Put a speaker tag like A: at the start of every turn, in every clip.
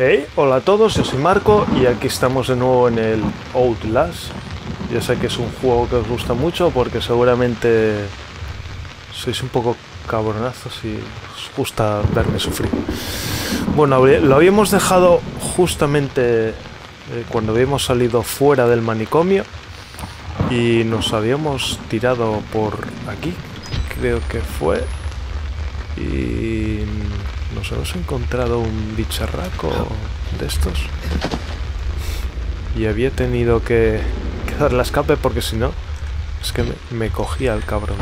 A: Hey, hola a todos, yo soy Marco y aquí estamos de nuevo en el Outlast. Ya sé que es un juego que os gusta mucho porque seguramente sois un poco cabronazos y os gusta verme sufrir. Bueno, lo habíamos dejado justamente eh, cuando habíamos salido fuera del manicomio y nos habíamos tirado por aquí, creo que fue. Y nos hemos encontrado un bicharraco de estos. Y había tenido que, que dar la escape porque si no, es que me, cogía el cabrón.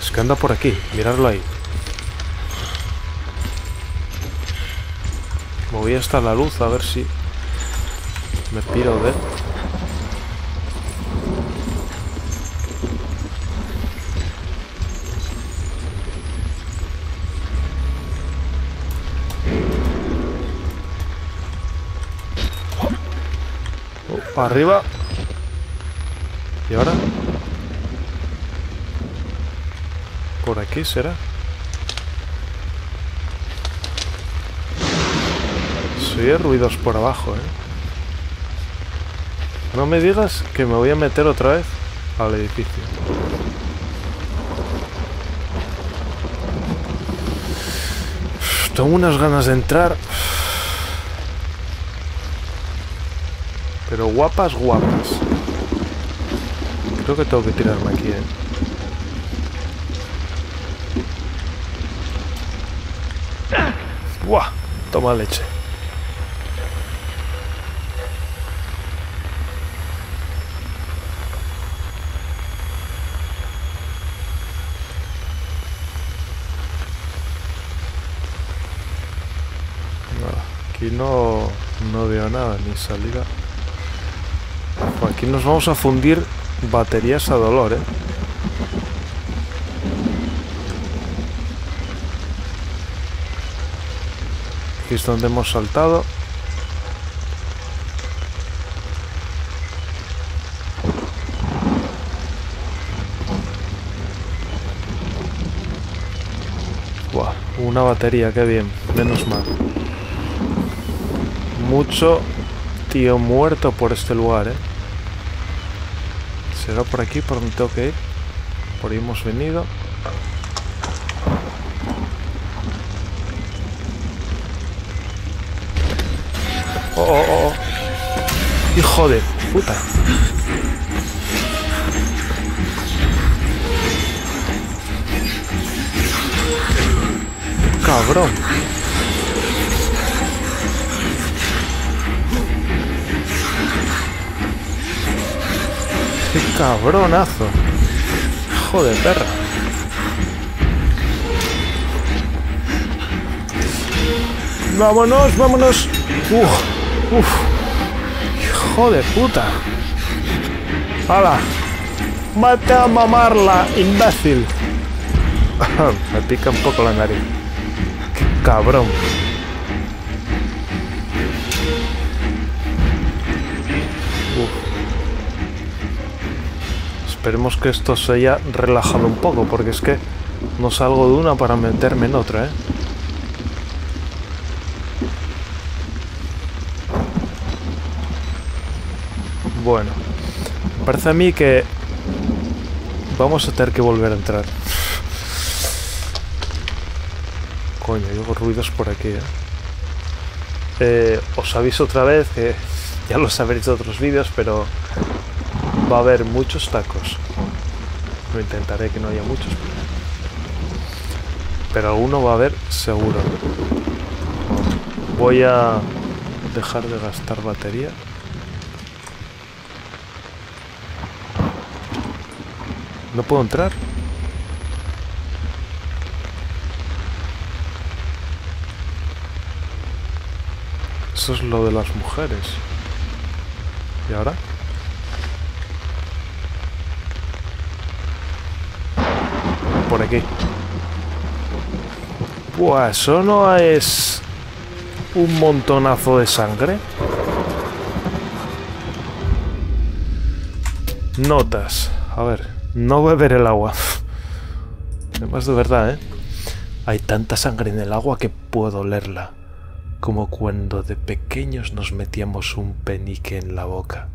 A: Es que anda por aquí, miradlo ahí. Me voy hasta la luz a ver si me piro de. Arriba. ¿Y ahora? ¿Por aquí será? Se oye ruidos por abajo, ¿eh? No me digas que me voy a meter otra vez al edificio. Tengo unas ganas de entrar. Pero guapas, guapas. Creo que tengo que tirarme aquí, ¿eh? ¡Buah! Toma leche. Aquí no, no veo nada, ni salida. Aquí nos vamos a fundir baterías a dolor, ¿eh? Aquí es donde hemos saltado. Buah, una batería, qué bien, menos mal mucho tío muerto por este lugar, ¿eh? ¿Será por aquí por donde tengo que ir? Por ahí hemos venido. Oh, oh, oh. oh. Hijo de puta. Cabrón. ¡Qué cabronazo! ¡Joder, perra! ¡Vámonos, vámonos! ¡Uf! ¡Uf! ¡Hijo de puta! ¡Hala! ¡Mate a mamarla, imbécil! Me pica un poco la nariz. ¡Qué cabrón! Esperemos que esto se haya relajado un poco, porque es que no salgo de una para meterme en otra, ¿eh? Bueno, parece a mí que vamos a tener que volver a entrar. Coño, hay ruidos por aquí, ¿eh? ¿eh? Os aviso otra vez que ya lo sabréis de otros vídeos, pero va a haber muchos tacos. Lo intentaré que no haya muchos, pero alguno va a haber seguro. Voy a dejar de gastar batería. ¿No puedo entrar? Eso es lo de las mujeres. ¿Y ahora? Pues eso no es un montonazo de sangre. Notas. A ver. No beber el agua. Además de verdad, ¿eh? Hay tanta sangre en el agua que puedo olerla. Como cuando de pequeños nos metíamos un penique en la boca.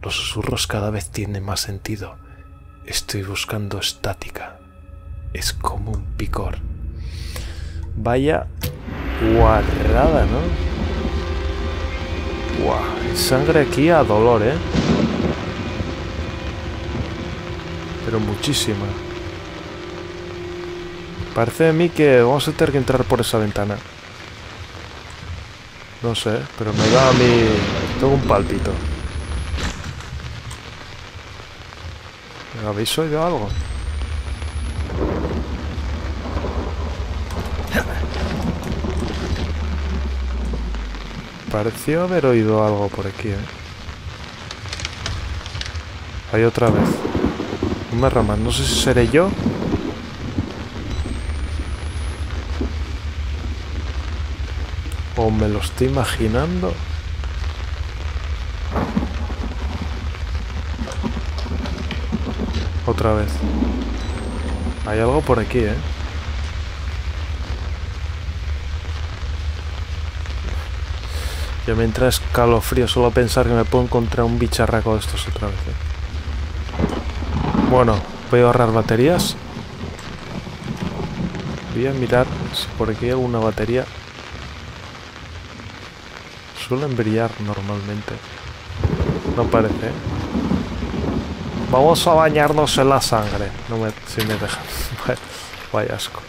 A: Los susurros cada vez tienen más sentido. Estoy buscando estática. Es como un picor. Vaya guarrada, ¿no? Hay sangre aquí a dolor, ¿eh? Pero muchísima. Parece a mí que vamos a tener que entrar por esa ventana. No sé, pero me da a mí... Tengo un palpito. ¿Habéis oído algo? Pareció haber oído algo por aquí, ¿eh? Hay otra vez. Una rama. No sé si seré yo. O me lo estoy imaginando. Otra vez. Hay algo por aquí, ¿eh? Ya me entra escalofrío solo pensar que me puedo encontrar un bicharraco de estos otra vez. ¿eh? Bueno, voy a ahorrar baterías. Voy a mirar si por aquí hay alguna batería. Suelen brillar normalmente. No parece. ¿eh? Vamos a bañarnos en la sangre. No me, si me dejan. Vaya asco.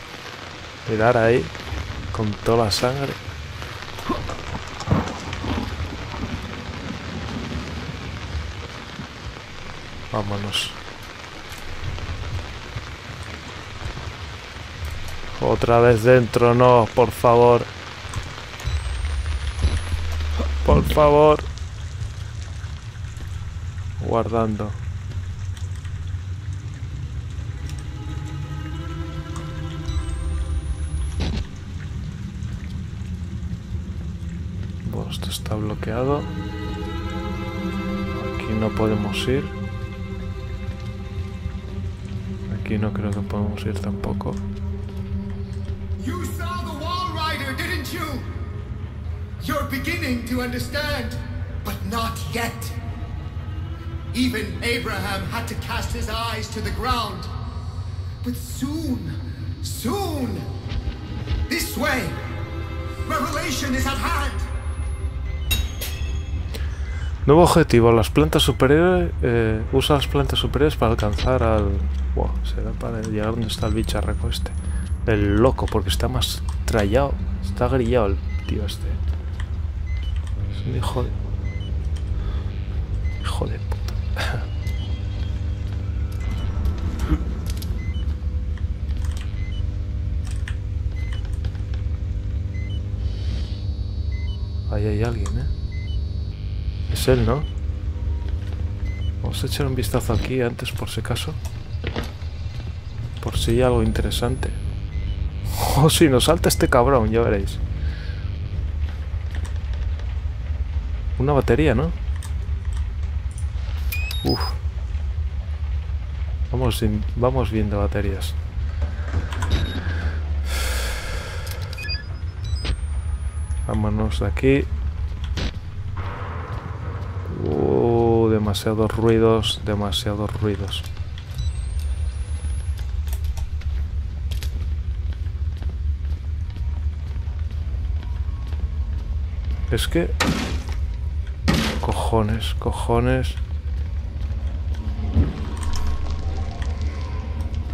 A: Mirar ahí. Con toda la sangre. Vámonos. Otra vez dentro, no, por favor. Por favor. Guardando. Esto está bloqueado. Aquí no podemos ir. Aquí no creo que podamos ir tampoco.
B: You saw the Wall Rider, didn't you? You're beginning to understand, but not yet. Even Abraham had to cast his eyes to the ground. But soon, soon, this way, revelation is at hand.
A: Nuevo objetivo, las plantas superiores. Eh, usa las plantas superiores para alcanzar al. Wow, será para llegar donde está el bicharraco este. El loco, porque está más trallado. Está grillado el tío este. Es un hijo de. Hijo de puta. Ahí hay alguien, ¿eh? Es él, ¿no? Vamos a echar un vistazo aquí antes por si acaso. Por si hay algo interesante. Oh, si nos salta este cabrón, ya veréis. Una batería, ¿no? Uf. Vamos, vamos viendo baterías. Vámonos de aquí. Uh, demasiados ruidos, demasiados ruidos. Es que... Cojones, cojones.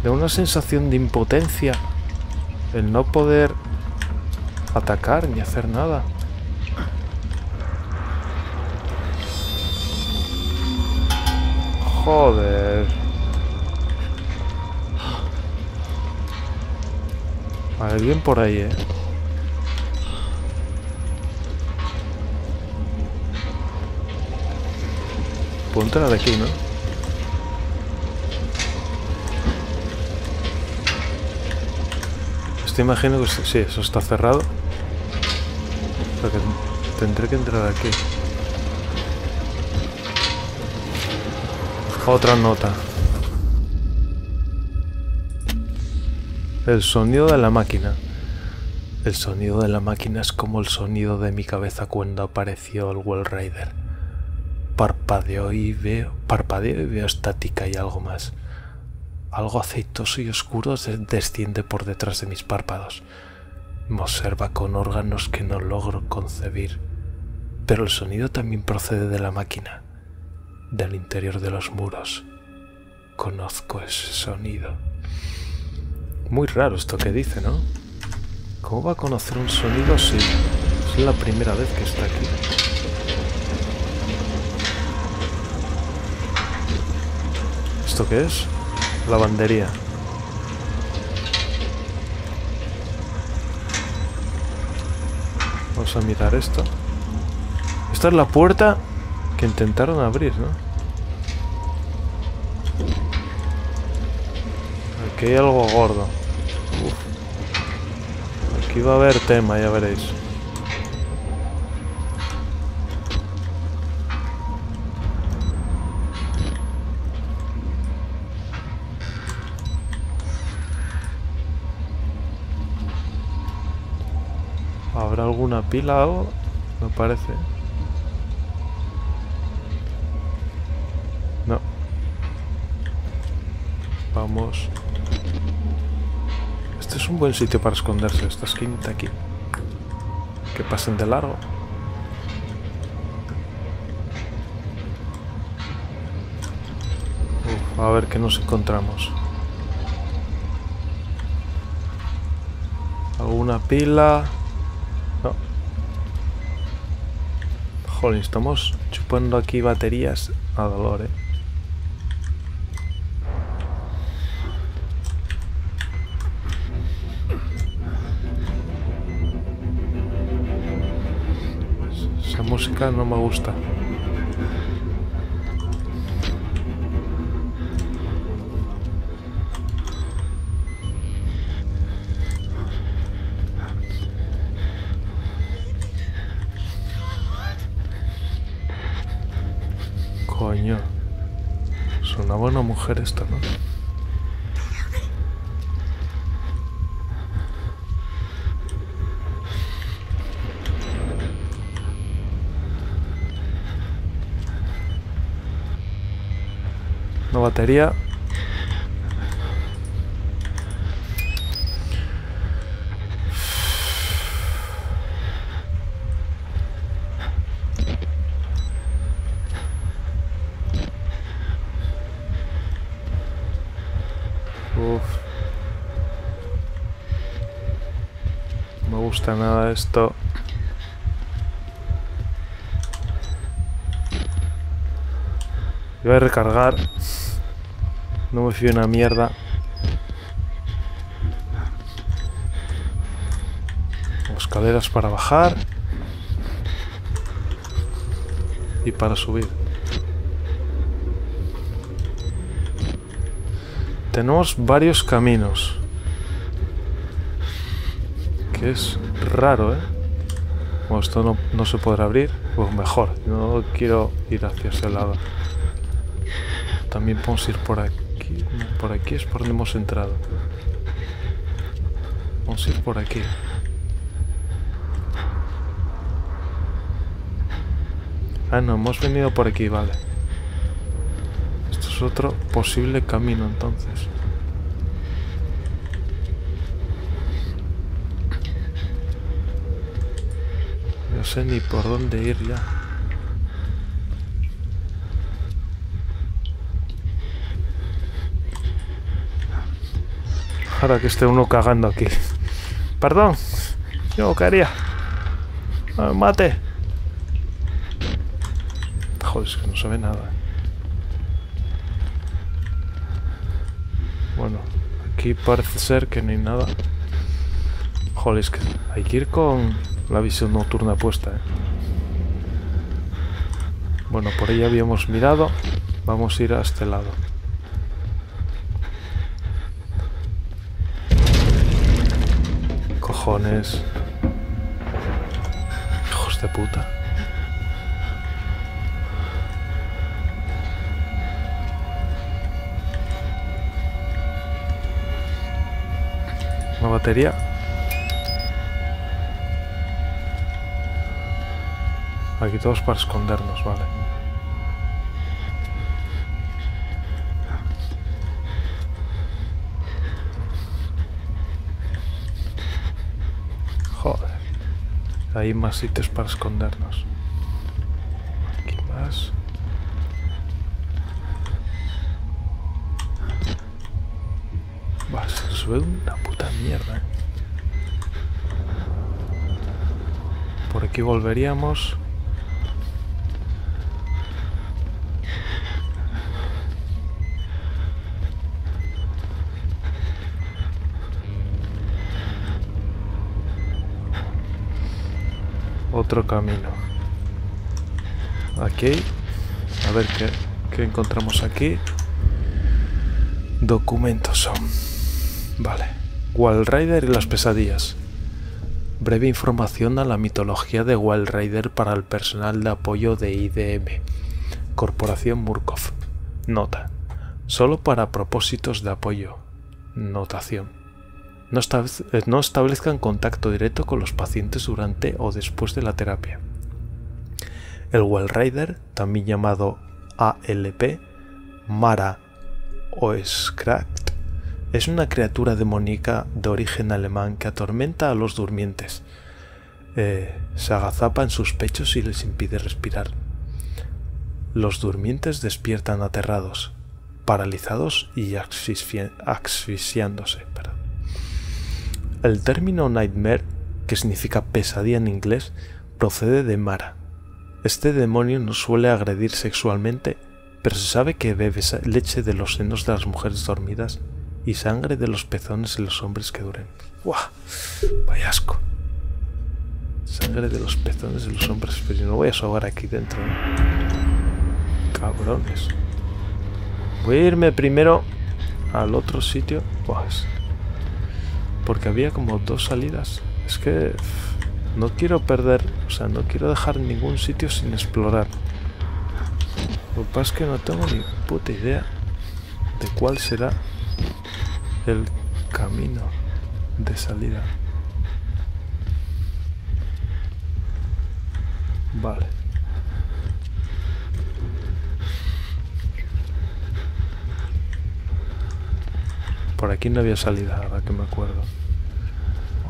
A: Da una sensación de impotencia. El no poder atacar ni hacer nada. Joder. Alguien por ahí, eh. Puedo entrar aquí, ¿no? Esto imagino que sí, eso está cerrado. Tendré que entrar aquí. Otra nota. El sonido de la máquina. El sonido de la máquina es como el sonido de mi cabeza cuando apareció el Well Rider. Parpadeo y veo, parpadeo y veo estática y algo más. Algo aceitoso y oscuro desciende por detrás de mis párpados. Me observa con órganos que no logro concebir. Pero el sonido también procede de la máquina, del interior de los muros. Conozco ese sonido. Muy raro esto que dice, ¿no? ¿Cómo va a conocer un sonido si es la primera vez que está aquí? ¿Esto qué es? Lavandería. Vamos a mirar esto. Esta es la puerta que intentaron abrir, ¿no? Aquí hay algo gordo. Aquí va a haber tema, ya veréis. ¿Habrá alguna pila o algo? Me parece. No. Vamos. Este es un buen sitio para esconderse, esta esquinita aquí. Que pasen de largo. Uf, a ver qué nos encontramos. ¿Alguna pila? Joder, estamos chupando aquí baterías a dolor, eh. Esa música no me gusta. Coño. Sonaba una mujer esta, ¿no? Una batería. Uf. No me esto. Voy a recargar. No me fío una mierda. Escaleras para bajar. Y para subir. Tenemos varios caminos. Que es raro, ¿eh? Bueno, esto no, no se podrá abrir. Pues mejor. No quiero ir hacia ese lado. También podemos ir por aquí. Por aquí es por donde hemos entrado. Vamos a ir por aquí. Ah, no, hemos venido por aquí, vale. Esto es otro posible camino entonces. No sé ni por dónde ir ya. Ahora que esté uno cagando aquí. Perdón. Yo quería. No me mate. Joder, es que no se ve nada. Bueno, aquí parece ser que no hay nada. Joder, es que hay que ir con la visión nocturna puesta. ¿eh? Bueno, por ahí habíamos mirado. Vamos a ir a este lado. Cojones. Hijos de puta. Una batería. Aquí todos para escondernos, vale. Joder. Hay más sitios para escondernos. Aquí más. Va, se sube una puta mierda. ¿eh? Por aquí volveríamos. Otro camino. Aquí. A ver qué, encontramos aquí. Documentos son. Vale. Wild Rider y las pesadillas. Breve información a la mitología de Wild Rider para el personal de apoyo de IDM. Corporación Murkov. Nota. Solo para propósitos de apoyo. Notación. No, establez no, establezcan contacto directo con los pacientes durante o después de la terapia. El Wild Rider, también llamado ALP, Mara o Scracked, es una criatura demoníaca de origen alemán que atormenta a los durmientes. Eh, se agazapa en sus pechos y les impide respirar. Los durmientes despiertan aterrados, paralizados y asfixiándose. El término nightmare, que significa pesadilla en inglés, procede de Mara. Este demonio no suele agredir sexualmente, pero se sabe que bebe leche de los senos de las mujeres dormidas y sangre de los pezones de los hombres que duren. ¡Guau! ¡Vaya asco! Sangre de los pezones de los hombres, pero no voy a sobar aquí dentro. Cabrones. Voy a irme primero al otro sitio. Pues, porque había como dos salidas. Es que no quiero perder, o sea, no quiero dejar ningún sitio sin explorar. Lo que pasa es que no tengo ni puta idea de cuál será el camino de salida. Vale. Por aquí no había salida, ahora que me acuerdo.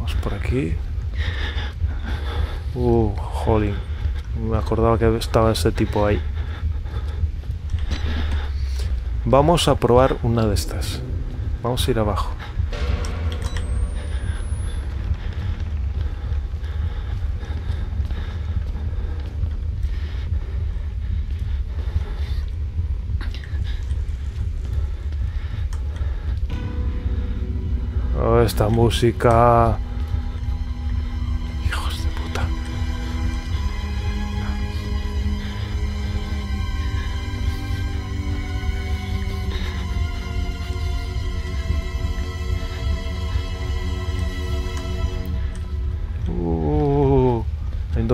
A: Vamos por aquí. Uh, jolín. Me acordaba que estaba ese tipo ahí. Vamos a probar una de estas. Vamos a ir abajo. Oh, esta música...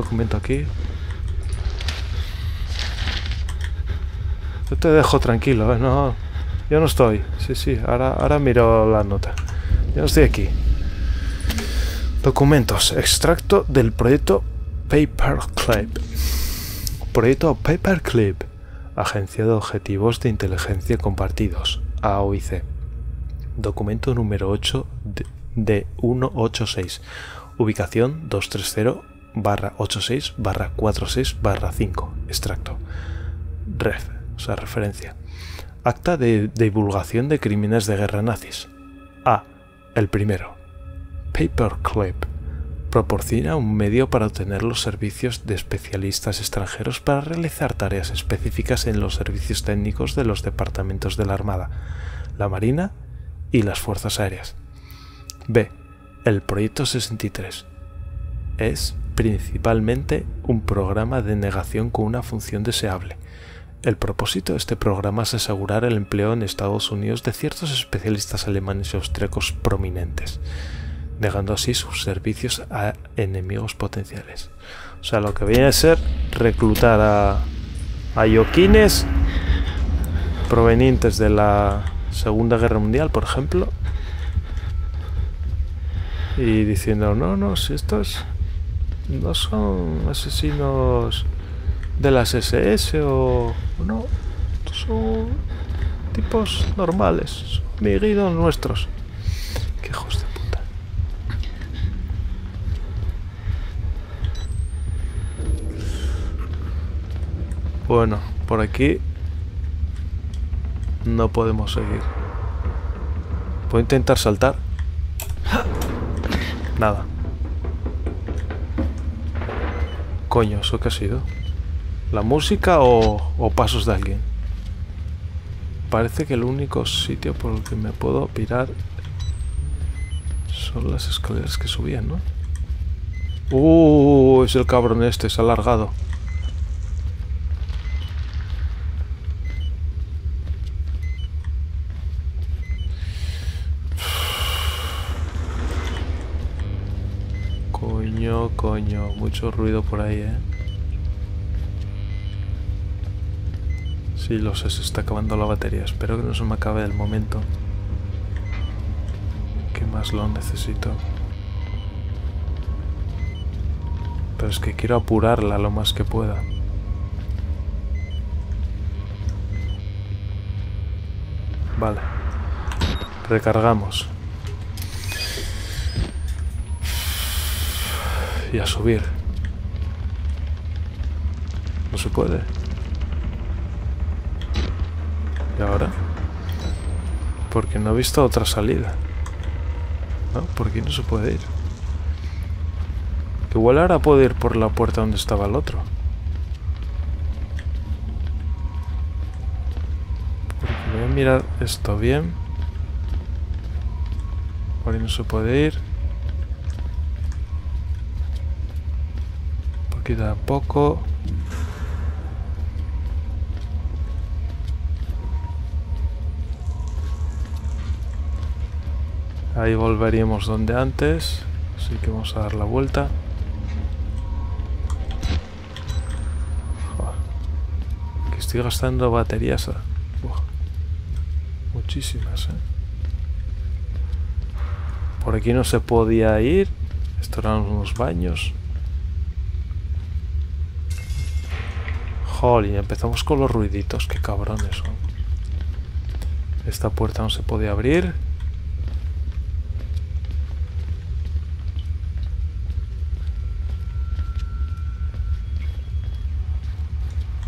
A: documento aquí. Yo te dejo tranquilo, ¿eh? No, yo no estoy. Sí, sí, ahora, ahora miro la nota. Yo no estoy aquí. Documentos. Extracto del proyecto Paperclip. Proyecto Paperclip. Agencia de Objetivos de Inteligencia Compartidos. AOIC. Documento número 8 de 186. Ubicación 230 barra 86 barra 46 barra 5. Extracto. Ref. O sea, referencia. Acta de divulgación de crímenes de guerra nazis. A. El primero. Paperclip. Proporciona un medio para obtener los servicios de especialistas extranjeros para realizar tareas específicas en los servicios técnicos de los departamentos de la Armada, la Marina y las Fuerzas Aéreas. B. El Proyecto 63. Es principalmente un programa de negación con una función deseable el propósito de este programa es asegurar el empleo en Estados Unidos de ciertos especialistas alemanes y austríacos prominentes, negando así sus servicios a enemigos potenciales. O sea, lo que viene a ser reclutar a, a provenientes de la Segunda Guerra Mundial, por ejemplo, y diciendo, no, no, si estos no son asesinos de las SS o no, son tipos normales, amiguitos nuestros. Qué hijos de puta. Bueno, por aquí no podemos seguir. ¿Puedo intentar saltar? Nada. Coño, ¿eso qué ha sido? ¿La música o, o pasos de alguien? Parece que el único sitio por el que me puedo pirar son las escaleras que subían, ¿no? Uh, es el cabrón este, se ha alargado. Coño, mucho ruido por ahí, ¿eh? Sí, lo sé, se está acabando la batería. Espero que no se me acabe el momento. Que más lo necesito. Pero es que quiero apurarla lo más que pueda. Vale. Recargamos. A subir. No se puede. ¿Y ahora? Porque no he visto otra salida. ¿No? ¿Por no se puede ir? Que igual ahora puedo ir por la puerta donde estaba el otro. Porque voy a mirar esto bien. Por ahí no se puede ir. Por aquí tampoco. Ahí volveríamos donde antes. Así que vamos a dar la vuelta. Que estoy gastando baterías. Buah. Muchísimas, ¿eh? Por aquí no se podía ir. Estos eran unos baños. Jolín, empezamos con los ruiditos. Qué cabrones son. Esta puerta no se podía abrir.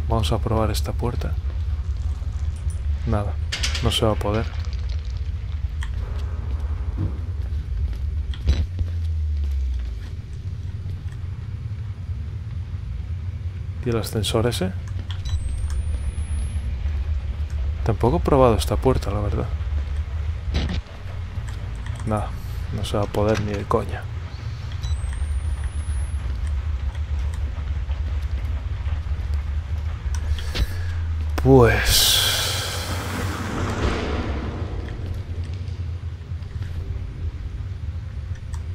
A: Vamos a probar esta puerta. Nada, no se va a poder. ¿Y el ascensor ese? Tampoco he probado esta puerta, la verdad. Nada, no se va a poder ni de coña. Pues...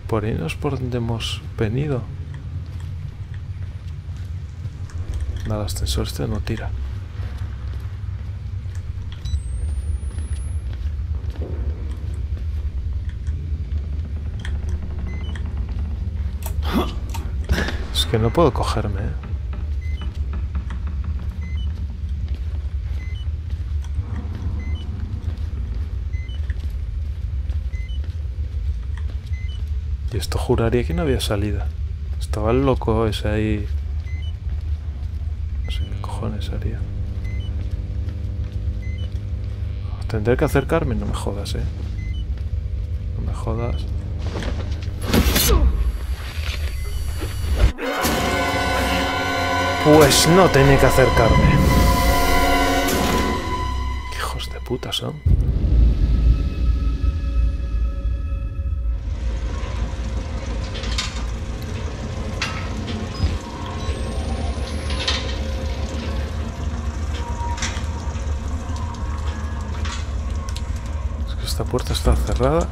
A: Por ahí no es por donde hemos venido. Nada, ascensor este no tira. Que no puedo cogerme, ¿eh? Y esto juraría que no había salida. Estaba el loco ese ahí. No sé qué cojones haría. Tendré que acercarme, no me jodas, eh. No me jodas. Pues no tenía que acercarme. ¿Qué hijos de puta son? Es que esta puerta está cerrada.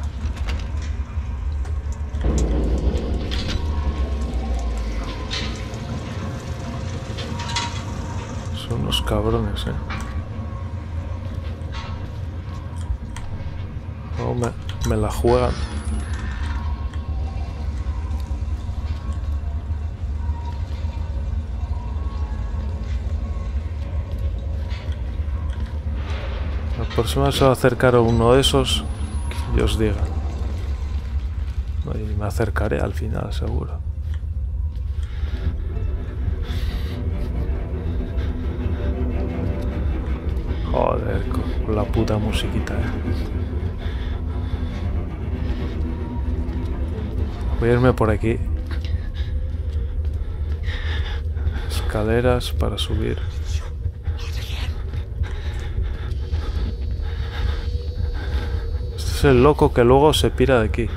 A: cabrones, eh. Me, la juegan. La próxima se va a acercar a uno de esos que yo os diga. Y me acercaré al final, seguro. La puta musiquita, eh. Voy a irme por aquí. Escaleras para subir. Este es el loco que luego se pira de aquí.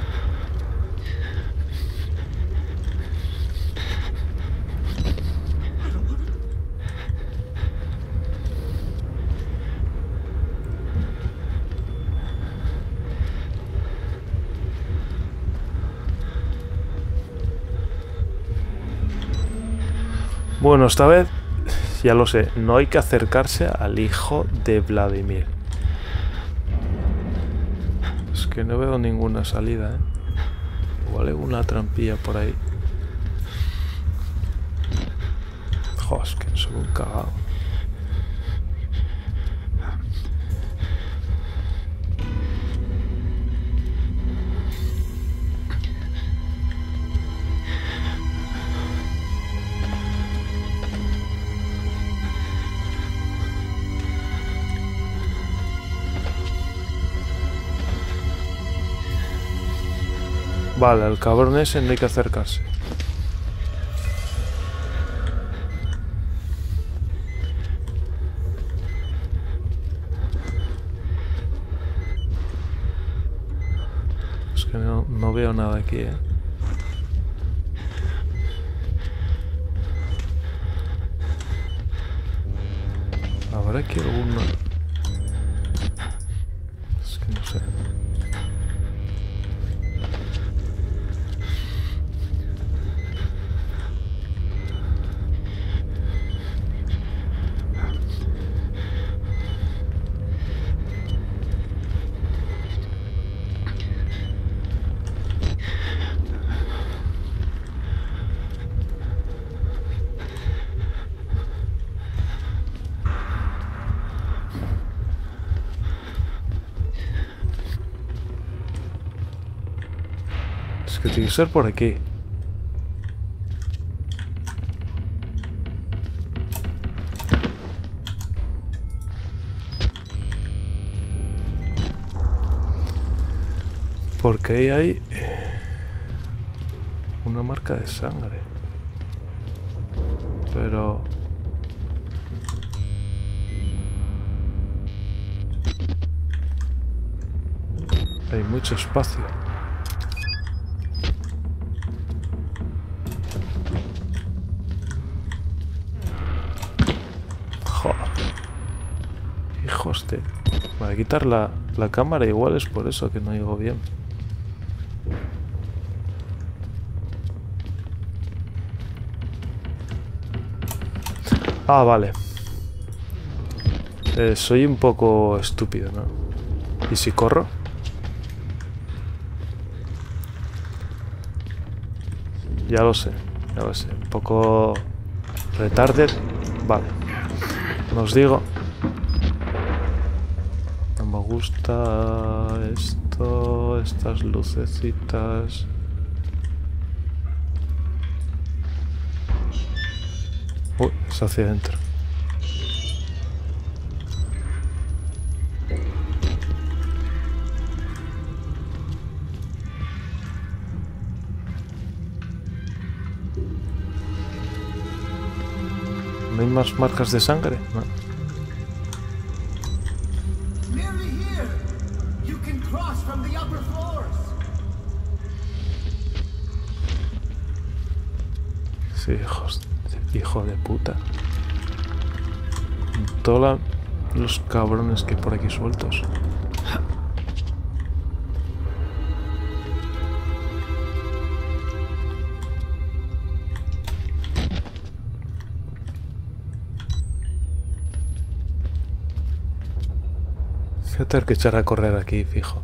A: Esta vez, ya lo sé, no hay que acercarse al hijo de Vladimir. Es que no veo ninguna salida, ¿eh? Igual hay una trampilla por ahí. Joder, es soy un cagado. Vale, al cabrón ese no hay que acercarse. Es que no, no veo nada aquí, eh. Habrá que alguno... Es que no sé. Ser por aquí. Porque ahí hay una marca de sangre. Pero... Hay mucho espacio. Joder. Hijos de... Voy quitar la, la cámara igual es por eso que no digo bien. Ah, vale. Eh, soy un poco estúpido, ¿no? ¿Y si corro? Ya lo sé, ya lo sé. Un poco retarded. Vale. Os digo. Me gusta esto, estas lucecitas. Uy, es hacia adentro. ¿No hay más marcas de sangre? No. Sí, hijos hijo de puta. Todos los cabrones que hay por aquí sueltos. Voy a tener que echar a correr aquí, fijo.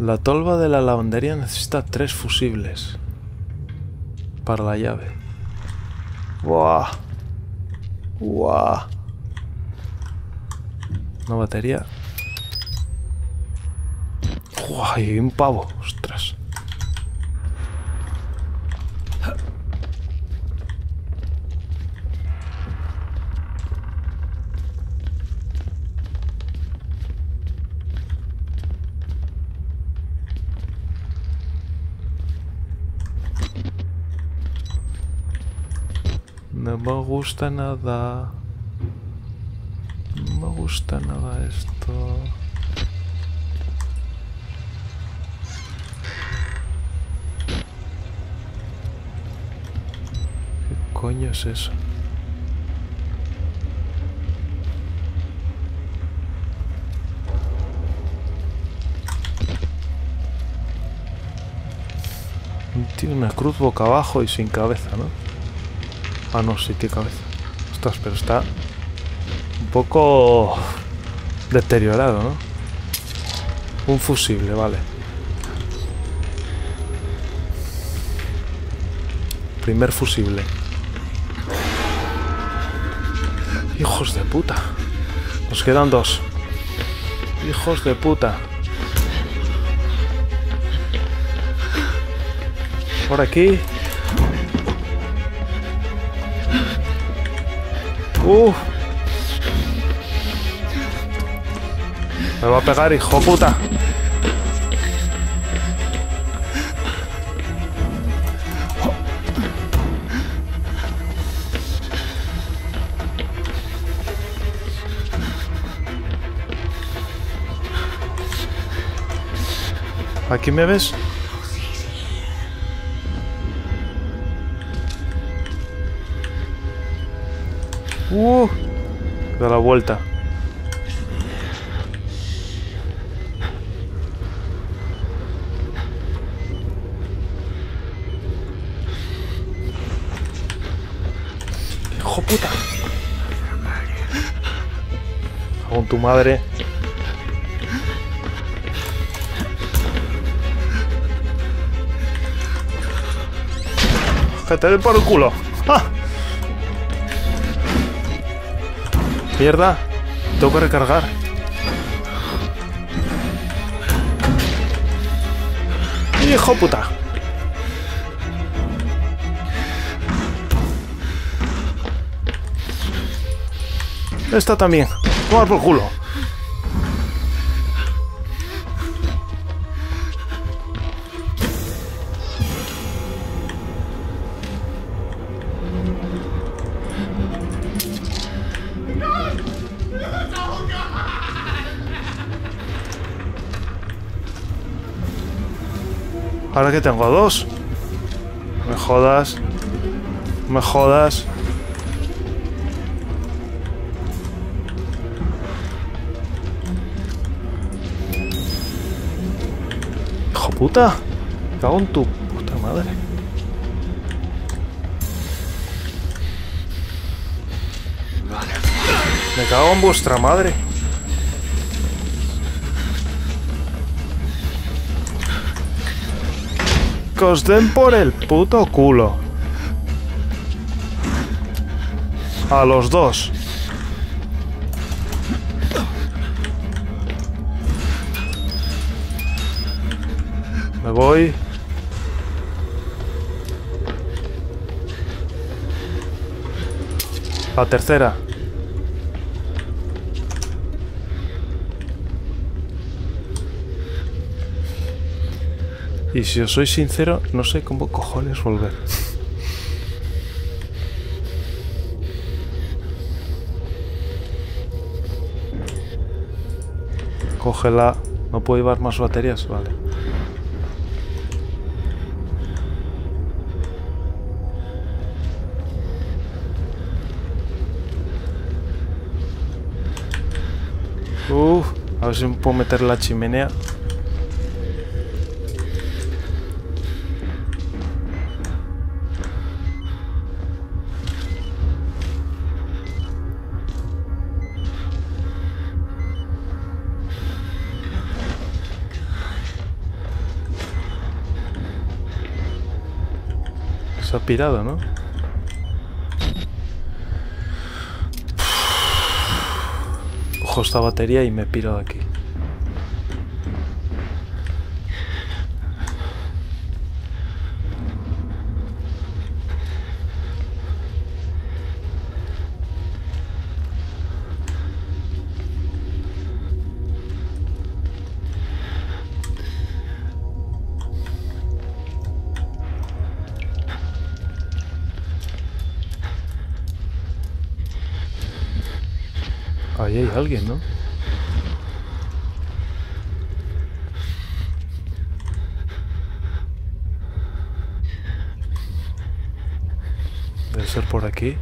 A: La tolva de la lavandería necesita tres fusibles. para la llave. ¡Buah! ¡Buah! Una batería. ¡Buah! Y un pavo. ¡Ostras! No me gusta nada. No me gusta nada esto. ¿Qué coño es eso? Tiene una cruz boca abajo y sin cabeza, ¿no? Ah, no, sí tiene cabeza. Ostras, pero está un poco deteriorado, ¿no? Un fusible, vale. Primer fusible. Hijos de puta. Nos quedan dos. Hijos de puta. Por aquí. Uh. Me va a pegar, hijo puta. ¿Aquí me ves? Uh, da la vuelta. Hijo puta. Con tu madre. Que te den por el culo. Mierda. Tengo que recargar. Hijo puta. Esta también. Tomar por culo. Ahora que tengo dos. Me jodas. Me jodas. Hijo puta. Cago en tu puta madre. Me cago en vuestra madre. Que den por el puto culo. A los dos. Me voy. La tercera. Y si os soy sincero, no sé cómo cojones volver. Cógela. ¿No puedo llevar más baterías? Vale. Uf, a ver si me puedo meter la chimenea. Se ha pirado, ¿no? Esta batería y me piro de aquí. Alguien, ¿no? Debe ser por aquí.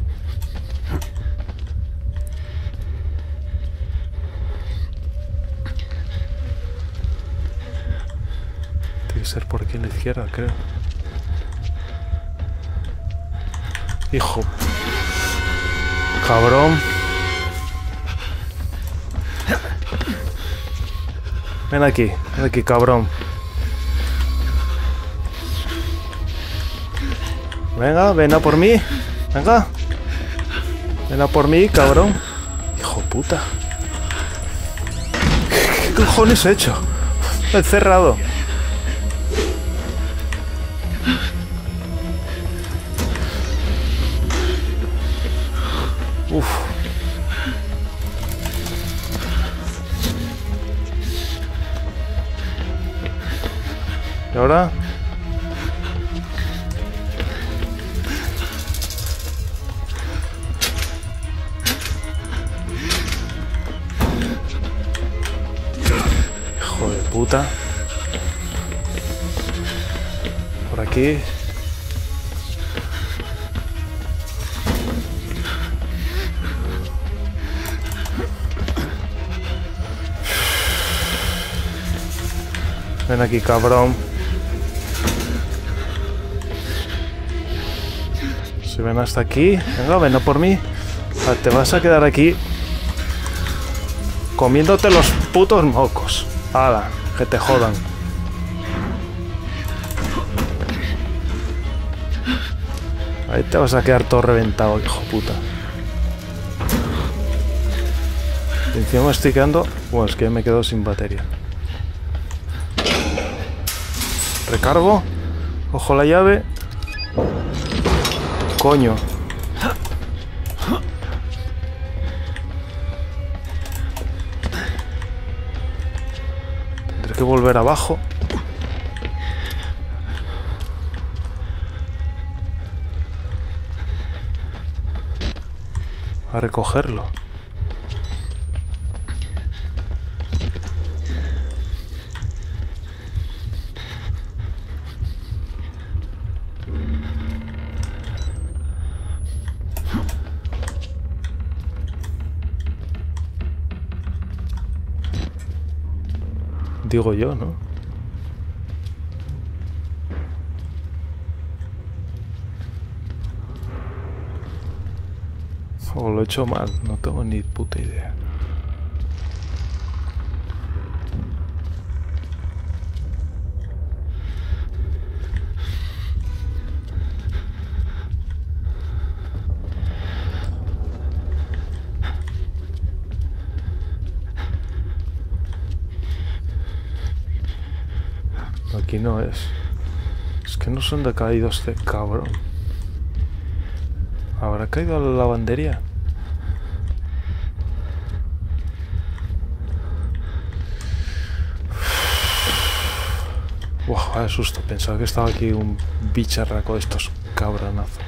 A: Tiene que ser por aquí en la izquierda, creo. Hijo. Cabrón. Ven aquí, ven aquí, cabrón. Venga, ven a por mí. Venga. Ven a por mí, cabrón. Hijo puta. ¿Qué, cojones he hecho? Me ¿Y ahora? Hijo de puta. Por aquí. Ven aquí, cabrón. Si ven hasta aquí, venga, ven a por mí. Ah, Te vas a quedar aquí comiéndote los putos mocos. Hala, que te jodan. Ahí te vas a quedar todo reventado, hijo puta. Y encima estoy quedando... Bueno, es que me quedo sin batería. Recargo. Cojo la llave. Coño. Tendré que volver abajo. A recogerlo. Digo yo, ¿no? O lo he hecho mal, no tengo ni puta idea. Aquí no es. Es que no son de caído este cabrón. ¿Habrá caído la lavandería? Buah, vaya susto. Pensaba que estaba aquí un bicharraco de estos cabronazos.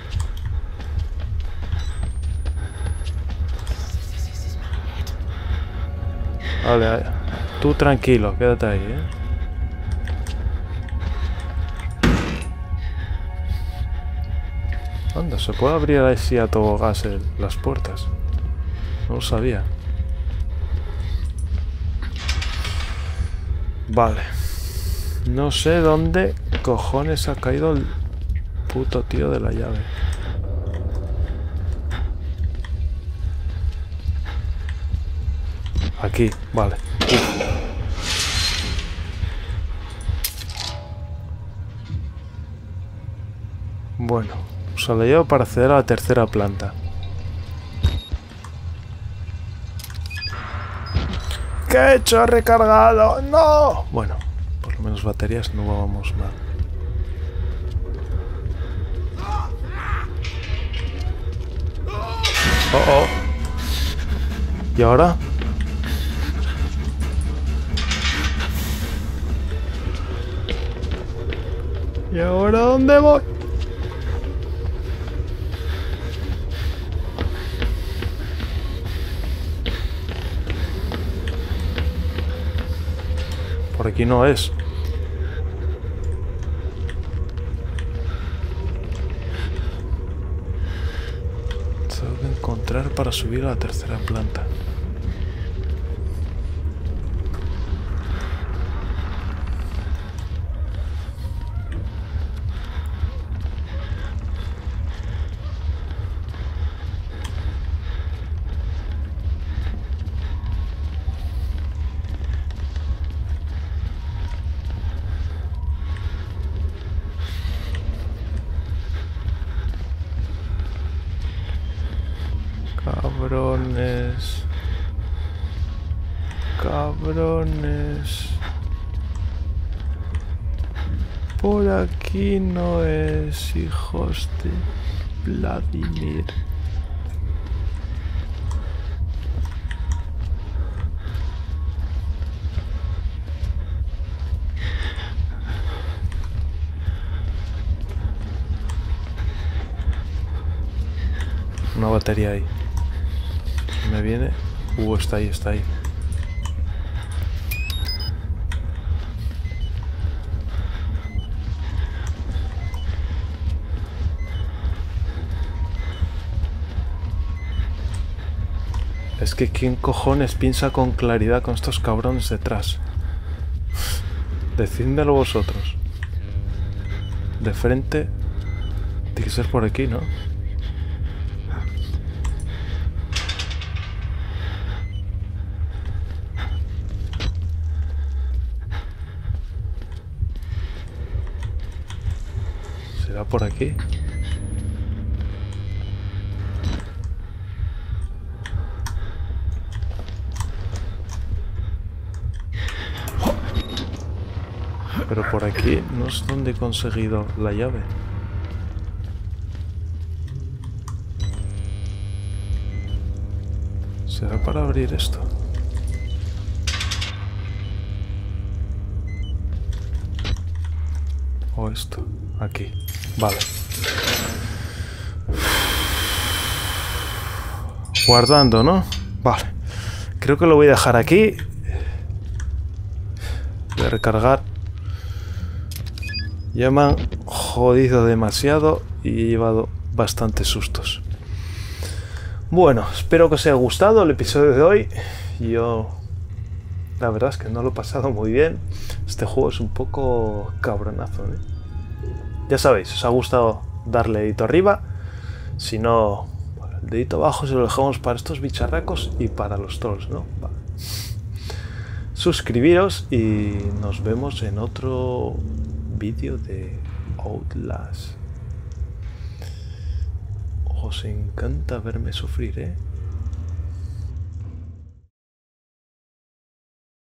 A: Vale. tú tranquilo, quédate ahí, ¿eh? Anda, ¿se puede abrir así a todo gas el- las puertas? No lo sabía. Vale. No sé dónde cojones ha caído el puto tío de la llave. Aquí, vale. Bueno, usa la llave para acceder a la tercera planta. ¿Qué he hecho? He recargado. ¡No! Bueno, por lo menos baterías no vamos mal. Oh, oh. ¿Y ahora? ¿Y ahora dónde voy? Por aquí no es. Tengo que encontrar para subir a la tercera planta. Cabrones. Cabrones. Por aquí no es, hijos de Vladimir. Una batería ahí. Viene. Uh, está ahí, está ahí. Es que quién cojones piensa con claridad con estos cabrones detrás. Decídmelo vosotros. De frente. Tiene que ser por aquí, ¿no? ¿Será por aquí? Pero por aquí no es donde he conseguido la llave. ¿Será para abrir esto? Esto, aquí. Vale. Guardando, ¿no? Vale. Creo que lo voy a dejar aquí. Voy a recargar. Ya me han jodido demasiado y he llevado bastantes sustos. Bueno, espero que os haya gustado el episodio de hoy. Yo, la verdad es que no lo he pasado muy bien. Este juego es un poco cabronazo. ¿eh? Ya sabéis, os ha gustado darle dedito arriba. Si no, el dedito abajo se lo dejamos para estos bicharracos y para los trolls, ¿no? Suscribiros y nos vemos en otro vídeo de Outlast. Os encanta verme sufrir, ¿eh?